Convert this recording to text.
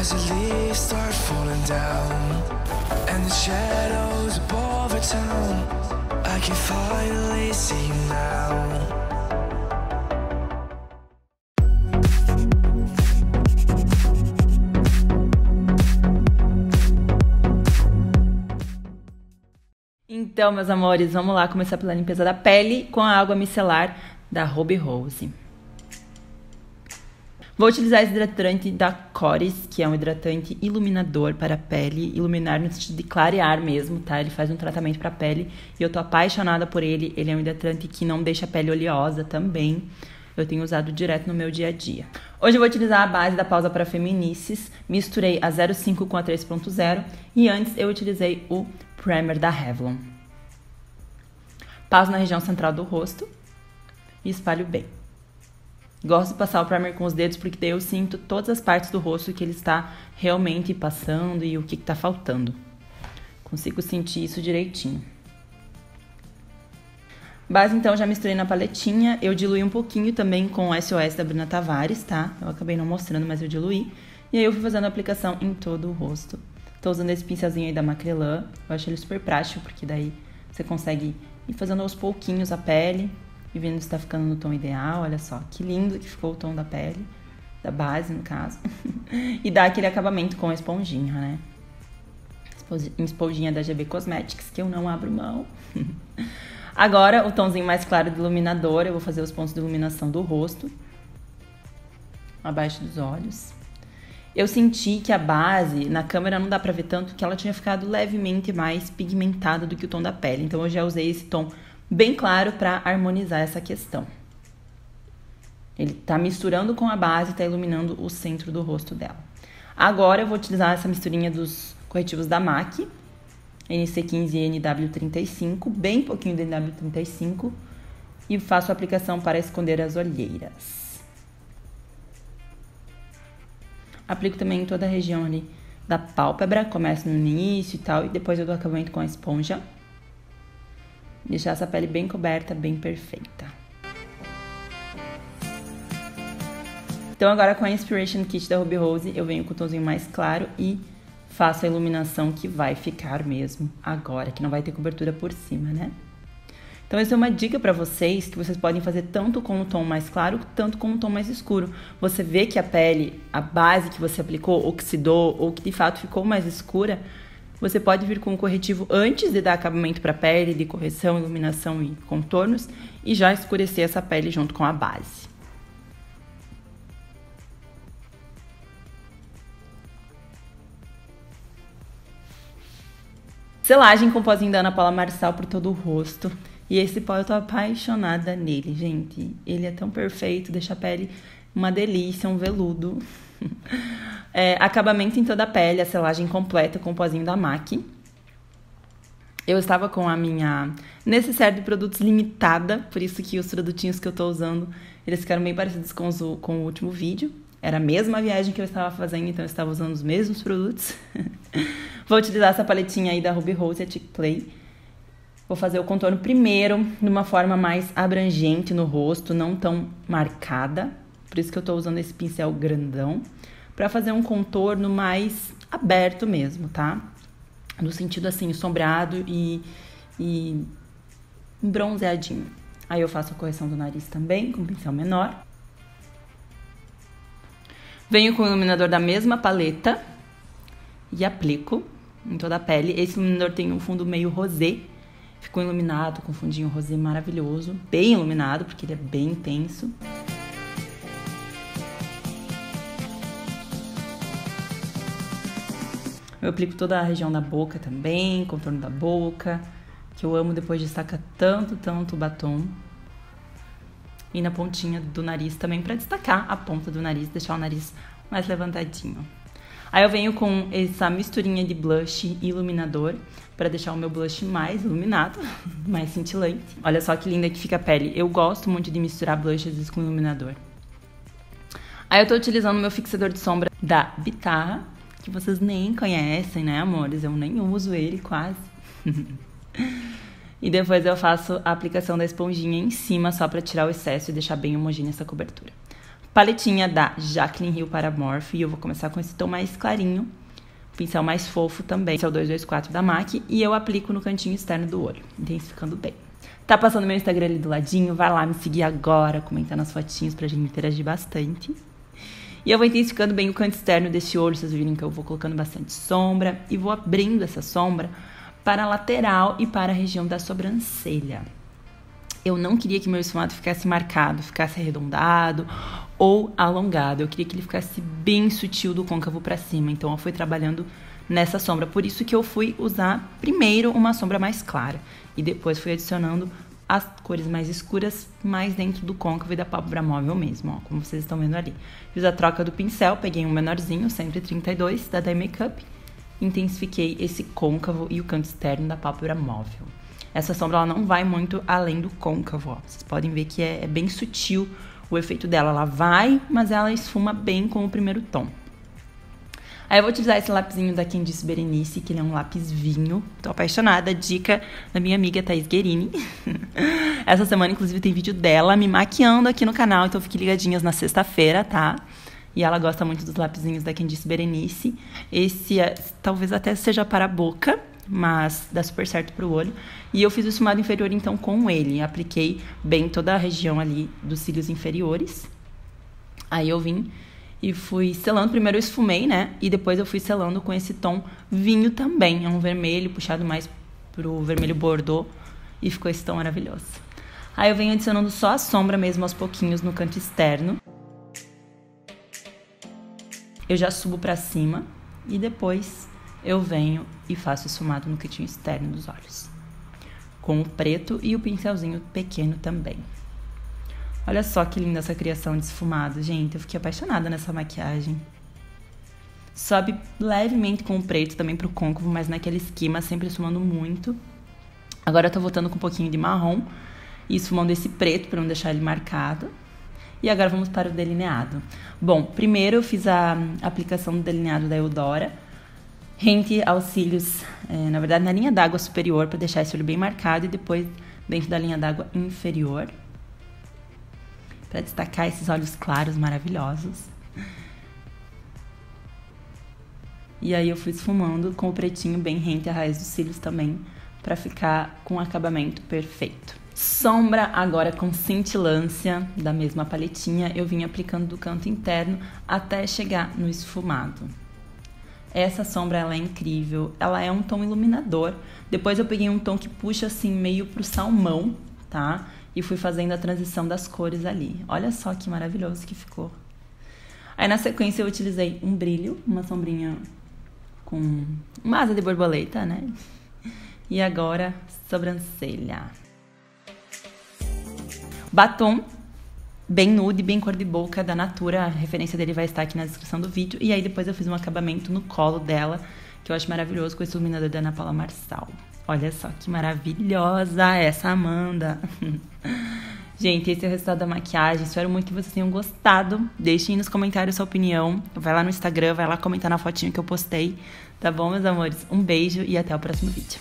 As the leaves start falling down And the shadows above the town I can finally see now Então, meus amores, vamos lá começar pela limpeza da pele com a água micelar da Ruby Rose. Vou utilizar esse hidratante da Cores, que é um hidratante iluminador para a pele, iluminar no sentido de clarear mesmo, tá? Ele faz um tratamento para a pele e eu tô apaixonada por ele. Ele é um hidratante que não deixa a pele oleosa também. Eu tenho usado direto no meu dia a dia. Hoje eu vou utilizar a base da pausa para feminices, misturei a 05 com a 3.0 e antes eu utilizei o primer da Revlon. Passo na região central do rosto e espalho bem. Gosto de passar o primer com os dedos porque daí eu sinto todas as partes do rosto que ele está realmente passando e o que está faltando. Consigo sentir isso direitinho. Base então já misturei na paletinha. Eu diluí um pouquinho também com o SOS da Bruna Tavares, tá? Eu acabei não mostrando, mas eu diluí. E aí eu fui fazendo a aplicação em todo o rosto. Tô usando esse pincelzinho aí da Macrelã. Eu acho ele super prático, porque daí você consegue ir fazendo aos pouquinhos a pele e vendo se tá ficando no tom ideal. Olha só, que lindo que ficou o tom da pele, da base no caso. e dá aquele acabamento com a esponjinha, né? Esponjinha da GB Cosmetics, que eu não abro mão. Agora, o tomzinho mais claro do iluminador, eu vou fazer os pontos de iluminação do rosto, abaixo dos olhos. Eu senti que a base, na câmera não dá pra ver tanto, que ela tinha ficado levemente mais pigmentada do que o tom da pele. Então eu já usei esse tom bem claro para harmonizar essa questão. Ele tá misturando com a base, tá iluminando o centro do rosto dela. Agora eu vou utilizar essa misturinha dos corretivos da MAC, NC15 e NW35, bem pouquinho de NW35, e faço a aplicação para esconder as olheiras. Aplico também em toda a região ali da pálpebra, começo no início e tal, e depois eu dou acabamento com a esponja. Deixar essa pele bem coberta, bem perfeita. Então agora com a Inspiration Kit da Ruby Rose, eu venho com o tomzinho mais claro e faço a iluminação que vai ficar mesmo agora, que não vai ter cobertura por cima, né? Então, essa é uma dica para vocês que vocês podem fazer tanto com o tom mais claro, tanto com o tom mais escuro. Você vê que a pele, a base que você aplicou, oxidou ou que de fato ficou mais escura, você pode vir com o corretivo antes de dar acabamento para a pele, de correção, iluminação e contornos, e já escurecer essa pele junto com a base. Selagem com pozinho da Ana Paula Marçal por todo o rosto. E esse pó eu tô apaixonada nele, gente. Ele é tão perfeito, deixa a pele uma delícia, um veludo. é, acabamento em toda a pele, a selagem completa com o pozinho da MAC. Eu estava com a minha necessaire de produtos limitada, por isso que os produtinhos que eu tô usando, eles ficaram bem parecidos com, os, com o último vídeo. Era a mesma viagem que eu estava fazendo, então eu estava usando os mesmos produtos. Vou utilizar essa paletinha aí da Ruby Rose, a Chick Play. Vou fazer o contorno primeiro de uma forma mais abrangente no rosto, não tão marcada. Por isso que eu tô usando esse pincel grandão. Pra fazer um contorno mais aberto mesmo, tá? No sentido assim, sombreado e, e bronzeadinho. Aí eu faço a correção do nariz também, com pincel menor. Venho com o iluminador da mesma paleta e aplico em toda a pele. Esse iluminador tem um fundo meio rosé, Ficou iluminado com fundinho rosé maravilhoso, bem iluminado, porque ele é bem intenso. Eu aplico toda a região da boca também, contorno da boca, que eu amo depois de destacar tanto, tanto o batom. E na pontinha do nariz também para destacar a ponta do nariz, deixar o nariz mais levantadinho. Aí eu venho com essa misturinha de blush e iluminador para deixar o meu blush mais iluminado, mais cintilante. Olha só que linda que fica a pele. Eu gosto muito de misturar blushes com iluminador. Aí eu tô utilizando o meu fixador de sombra da Bitarra, que vocês nem conhecem, né, amores? Eu nem uso ele quase. e depois eu faço a aplicação da esponjinha em cima só para tirar o excesso e deixar bem homogênea essa cobertura. Paletinha da Jacqueline Hill para Morphe. E eu vou começar com esse tom mais clarinho. Pincel mais fofo também. Esse é o 224 da MAC. E eu aplico no cantinho externo do olho, intensificando bem. Tá passando meu Instagram ali do ladinho? Vai lá me seguir agora, comentar nas fotinhos pra gente interagir bastante. E eu vou intensificando bem o canto externo desse olho, vocês viram que eu vou colocando bastante sombra e vou abrindo essa sombra para a lateral e para a região da sobrancelha. Eu não queria que meu esfumado ficasse marcado, ficasse arredondado ou alongado. Eu queria que ele ficasse bem sutil do côncavo para cima. Então eu fui trabalhando nessa sombra. Por isso que eu fui usar primeiro uma sombra mais clara e depois fui adicionando as cores mais escuras mais dentro do côncavo e da pálpebra móvel mesmo, ó, como vocês estão vendo ali. Fiz a troca do pincel, peguei um menorzinho, 132 da Dye Makeup, intensifiquei esse côncavo e o canto externo da pálpebra móvel. Essa sombra ela não vai muito além do côncavo, ó. Vocês podem ver que é, é bem sutil o efeito dela. Ela vai, mas ela esfuma bem com o primeiro tom. Aí eu vou utilizar esse lapisinho da Candice Berenice, que ele é um lápis vinho. Tô apaixonada. Dica da minha amiga Thaís Guerini. Essa semana, inclusive, tem vídeo dela me maquiando aqui no canal, então fiquem ligadinhas na sexta-feira, tá? E ela gosta muito dos lapisinhos da Candice Berenice. Esse é, talvez até seja para a boca, mas dá super certo pro olho. E eu fiz o esfumado inferior então com ele. Apliquei bem toda a região ali dos cílios inferiores. Aí eu vim e fui selando. Primeiro eu esfumei, né? E depois eu fui selando com esse tom vinho também. É um vermelho puxado mais pro vermelho bordô. E ficou esse tom maravilhoso. Aí eu venho adicionando só a sombra mesmo aos pouquinhos no canto externo. Eu já subo para cima e depois eu venho e faço esfumado no cantinho externo dos olhos. Com o preto e o pincelzinho pequeno também. Olha só que linda essa criação de esfumado, gente. Eu fiquei apaixonada nessa maquiagem. Sobe levemente com o preto também pro côncavo, mas naquele esquema, sempre esfumando muito. Agora eu tô voltando com um pouquinho de marrom e esfumando esse preto para não deixar ele marcado. E agora vamos para o delineado. Bom, primeiro eu fiz a aplicação do delineado da Eudora, rente aos cílios, é, na verdade na linha d'água superior, para deixar esse olho bem marcado, e depois dentro da linha d'água inferior para destacar esses olhos claros maravilhosos. E aí eu fui esfumando com o pretinho bem rente à raiz dos cílios também, para ficar com um acabamento perfeito. Sombra agora com cintilância da mesma paletinha, eu vim aplicando do canto interno até chegar no esfumado. Essa sombra ela é incrível, ela é um tom iluminador. Depois eu peguei um tom que puxa assim meio pro salmão, tá? E fui fazendo a transição das cores ali. Olha só que maravilhoso que ficou. Aí na sequência eu utilizei um brilho, uma sombrinha com uma asa de borboleta, né? E agora sobrancelha. Batom bem nude, bem cor de boca da Natura. A referência dele vai estar aqui na descrição do vídeo. E aí depois eu fiz um acabamento no colo dela, que eu acho maravilhoso, com esse iluminador da Ana Paula Marçal. Olha só que maravilhosa essa Amanda. Gente, esse é o resultado da maquiagem. Espero muito que vocês tenham gostado. Deixem nos comentários sua opinião. Vai lá no Instagram, vai lá comentar na fotinha que eu postei. Tá bom, meus amores? Um beijo e até o próximo vídeo.